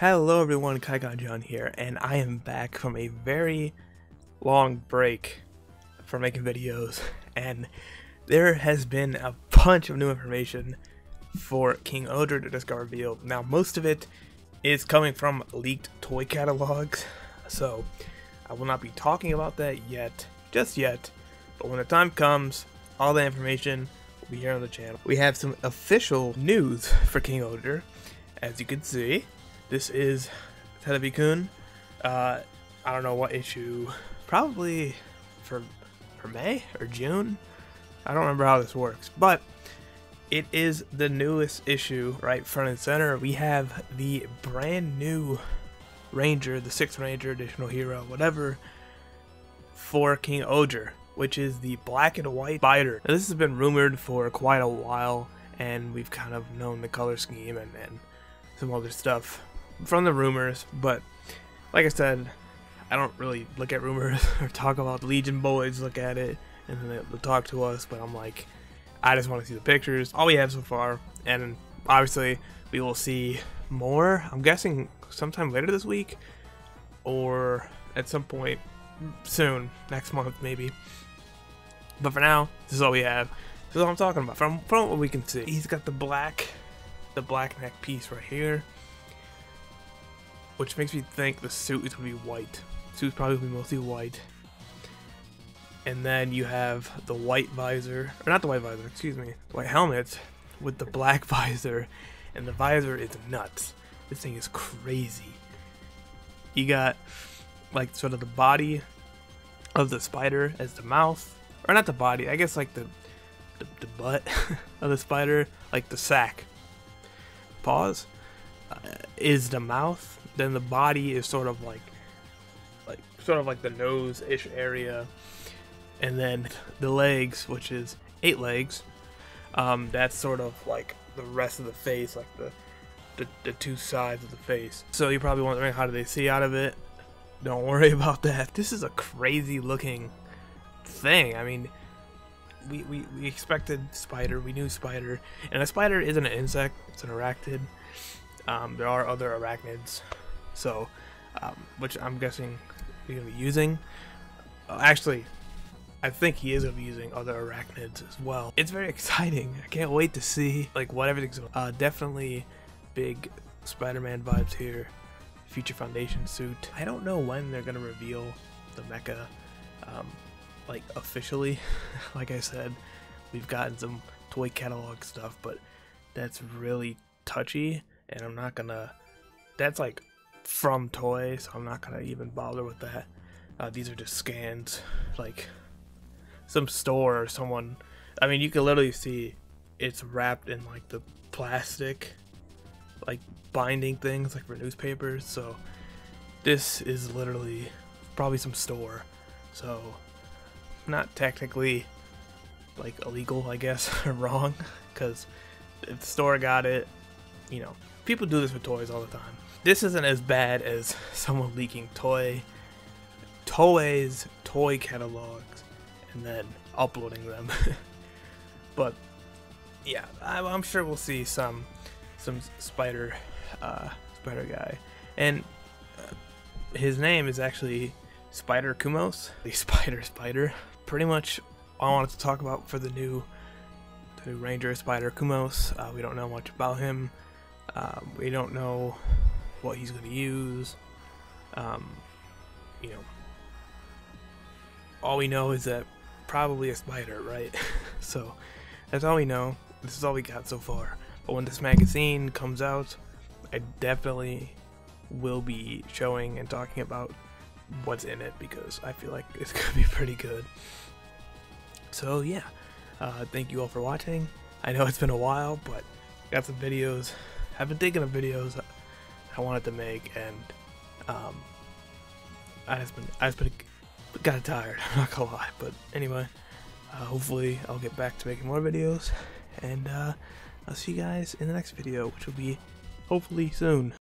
Hello everyone, Kaigan Jon here, and I am back from a very long break for making videos, and there has been a bunch of new information for King-Ohger that just got revealed. Now, most of it is coming from leaked toy catalogs, so I will not be talking about that yet, just yet, but when the time comes, all the information will be here on the channel. We have some official news for King-Ohger, as you can see. This is Telebi-Kun. Uh, I don't know what issue. Probably for for May or June. I don't remember how this works, but it is the newest issue, right front and center. We have the brand new Ranger, the sixth Ranger, additional hero, whatever, for King-Ohger, which is the black and white spider. Now, this has been rumored for quite a while, and we've kind of known the color scheme and, and some other stuff from the rumors, but like I said, I don't really look at rumors or talk about Legion boys look at it and then they'll talk to us, but I'm like, I just want to see the pictures, all we have so far, and obviously we will see more. I'm guessing sometime later this week or at some point soon, next month maybe. But for now, this is all we have. This is all I'm talking about. From from what we can see, he's got the black, the black neck piece right here which makes me think the suit is going to be white. The Suit's probably going to be mostly white. And then you have the white visor, or not the white visor, excuse me, the white helmet with the black visor, and the visor is nuts. This thing is crazy. You got like sort of the body of the spider as the mouth, or not the body, I guess like the the, the butt of the spider, like the sack. Pause. Uh, is the mouth then the body is sort of like like sort of like the nose-ish area. And then the legs which is eight legs um, that's sort of like the rest of the face like the, the the two sides of the face. So you're probably wondering how do they see out of it? Don't worry about that. This is a crazy looking thing. I mean we, we, we expected spider. We knew spider. And a spider isn't an insect. It's an arachnid um, there are other arachnids so, um, which I'm guessing he's gonna be using. Uh, actually, I think he is gonna be using other arachnids as well. It's very exciting. I can't wait to see like what everything's. Uh, definitely big Spider-Man vibes here. Future Foundation suit. I don't know when they're gonna reveal the mecha, um, like officially. like I said, we've gotten some toy catalog stuff, but that's really touchy, and I'm not gonna. That's like from Toy, so I'm not gonna even bother with that. Uh, these are just scans, like some store or someone. I mean, you can literally see it's wrapped in like the plastic, like binding things, like for newspapers. So this is literally probably some store. So not technically like illegal, I guess, or wrong, because if the store got it, you know, people do this with toys all the time this isn't as bad as someone leaking toy toys, toy catalogs and then uploading them. but yeah, I'm sure we'll see some some spider uh, spider guy, and uh, his name is actually Spider Kumos, the Spider Spider. Pretty much all I wanted to talk about for the new the new Ranger Spider Kumos. Uh, we don't know much about him. Uh, we don't know what he's going to use. Um, you know, all we know is that probably a spider, right? so that's all we know. This is all we got so far. But when this magazine comes out, I definitely will be showing and talking about what's in it because I feel like it's going to be pretty good. So yeah, uh, thank you all for watching. I know it's been a while, but got some videos. I've been thinking of videos I wanted to make, and um, I just been I just been got tired. I'm not gonna lie, but anyway, uh, hopefully I'll get back to making more videos, and uh, I'll see you guys in the next video, which will be hopefully soon.